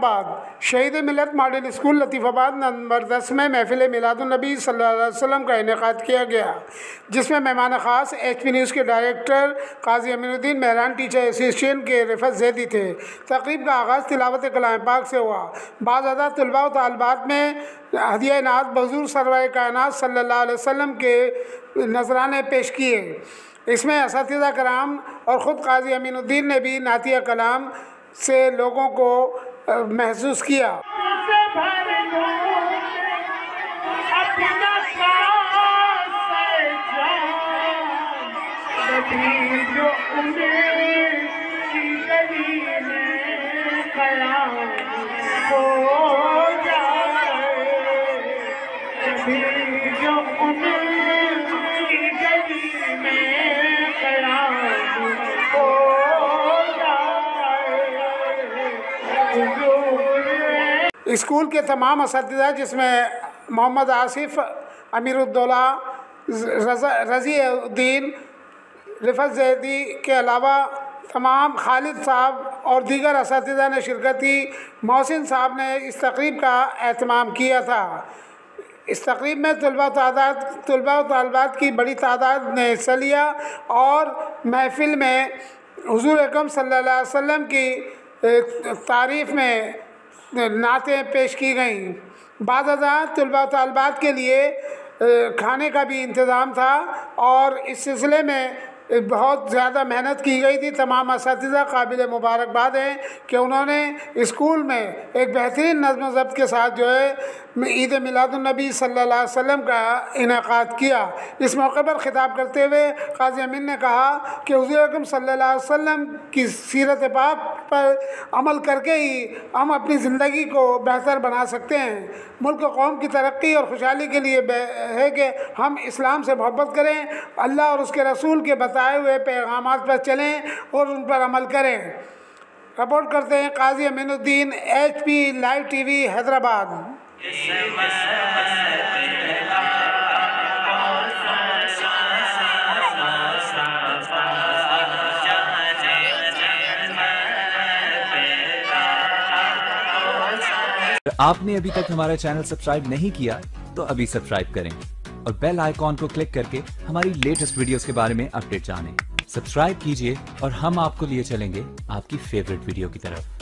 जहानाबाद शहीद मिलत model school Latifabad number दस में महफिल मिलादुलनबी वसल्लम का इनका किया गया, जिसमें मेहमान ख़ास एच पी न्यूज़ के director Qazi Aminuddin Mehran, teacher association के रिफत जैदी थे। तकरीब का आगाज़ तिलावत कलाम पाक से हुआ। बाज़ा तलबा तलबात में हदिया नात बजूर सरवर कायनात अलैहि वसल्लम के नजराने पेश किए। इसमें इस कराम और ख़ुद काजी अमीनुद्दीन ने भी नातिया कलाम से लोगों को महसूस किया। स्कूल के तमाम इस जिसमें मोहम्मद आसिफ, अमीरुद्दौला रज़ीउद्दीन, रिफत जैदी के अलावा तमाम खालिद साहब और दीगर इस ने शिरकत की मोहसिन साहब ने इस तकरीब का अहतमाम किया था। इस तकरीब में तलबा तादाद, तलबा तलबात की बड़ी तादाद ने हिस्सा लिया और महफिल में हजूर अकम अलैहि वसल्लम की तारीफ़ में नातें पेश की गईं। बाद तलबा तलबात के लिए खाने का भी इंतज़ाम था और इस सिलसिले में बहुत ज़्यादा मेहनत की गई थी। तमाम इस काबिल मुबारकबाद हैं कि उन्होंने स्कूल में एक बेहतरीन नज़म ज़ब्त के साथ जो है, ईद मिलादुलनबी अलैहि वसल्लम का इनका किया। इस मौके पर ख़िताब करते हुए काजी अमीन ने कहा कि हजूर अकम सल्लल्लाहु अलैहि वसल्लम की सीरत पाक पर अमल करके ही हम अपनी ज़िंदगी को बेहतर बना सकते हैं। मुल्क कौम की तरक्की और खुशहाली के लिए है कि हम इस्लाम से मोहब्बत करें, अल्लाह और उसके रसूल के बताए हुए पैगाम पर चलें और उन पर अमल करें। रिपोर्ट करते हैं Qazi Aminuddin H P live T V Hyderabad आपने अभी तक हमारा चैनल सब्सक्राइब नहीं किया तो अभी सब्सक्राइब करें और बेल आइकॉन को क्लिक करके हमारी लेटेस्ट वीडियोस के बारे में अपडेट जानें। सब्सक्राइब कीजिए और हम आपको लिए चलेंगे आपकी फेवरेट वीडियो की तरफ़